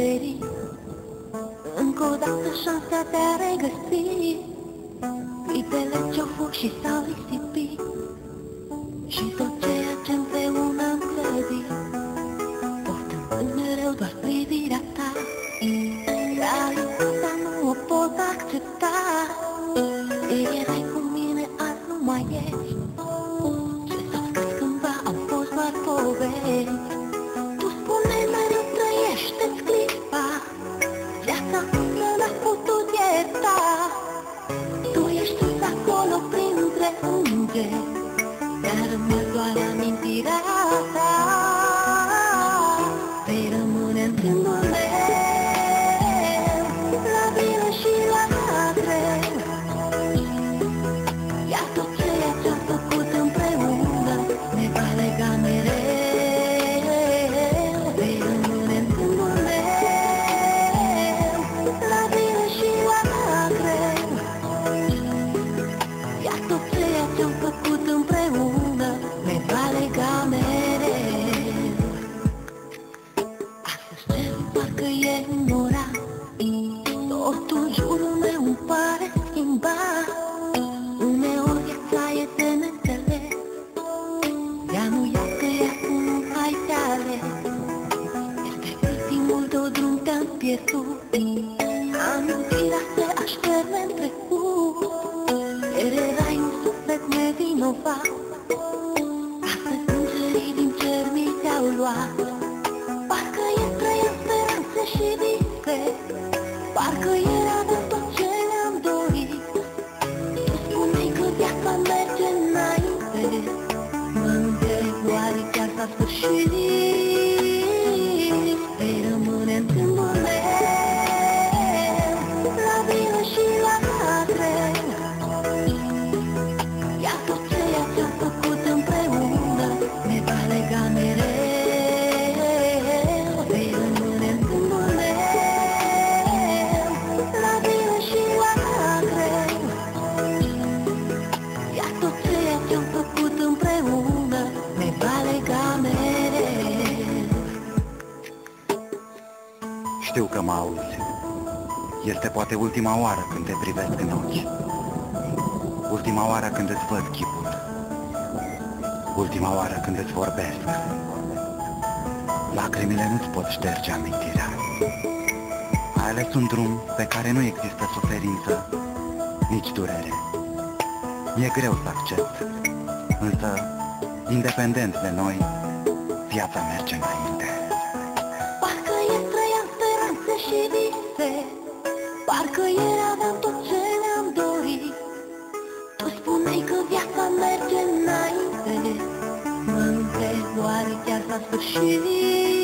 descoperi. Încă o dată șansa te-a regăsi pitele ce-au fost și s-au risipit. Și tot triste dar muerto a la mentira pero amor entiéndome te-am pierdut Amintirea se așterne în trecut Ieri erai un suflet nevinovat Astăzi îngerii din cer mi te-au luat Parcă e trăiesc speranțe și vise Parcă era Știu că mă auzi. Este poate ultima oară când te privesc în ochi. Ultima oară când îți văd chipul. Ultima oară când îți vorbesc. Lacrimile nu-ți pot șterge amintirea. Ai ales un drum pe care nu există suferință, nici durere. Mi-e greu să accept, însă, independent de noi, viața merge înainte. Și vise Parcă ieri aveam tot ce ne-am dorit. Tu spuneai că viața merge înainte Mă întreb oare chiar s-a sfârșit